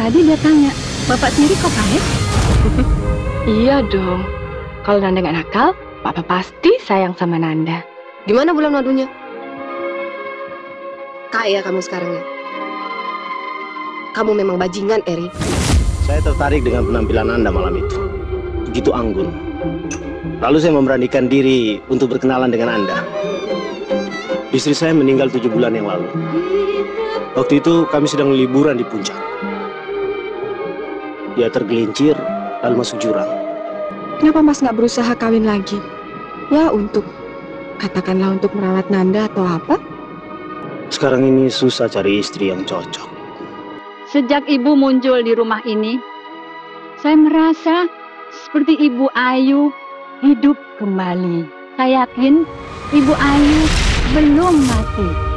Tadi dia tanya, Bapak sendiri kok baik? Iya dong. Kalau Nanda nggak nakal, Papa pasti sayang sama Nanda. Gimana bulan madunya? Kaya kamu sekarang ya? Kamu memang bajingan, Eri. Saya tertarik dengan penampilan Anda malam itu. Begitu anggun. Lalu saya memberanikan diri untuk berkenalan dengan Anda. Istri saya meninggal tujuh bulan yang lalu. Waktu itu kami sedang liburan di puncak. Dia tergelincir lalu masuk jurang. Kenapa Mas nggak berusaha kawin lagi? Ya untuk, katakanlah untuk merawat Nanda atau apa? Sekarang ini susah cari istri yang cocok. Sejak ibu muncul di rumah ini, saya merasa seperti ibu Ayu hidup kembali. Saya yakin ibu Ayu belum mati.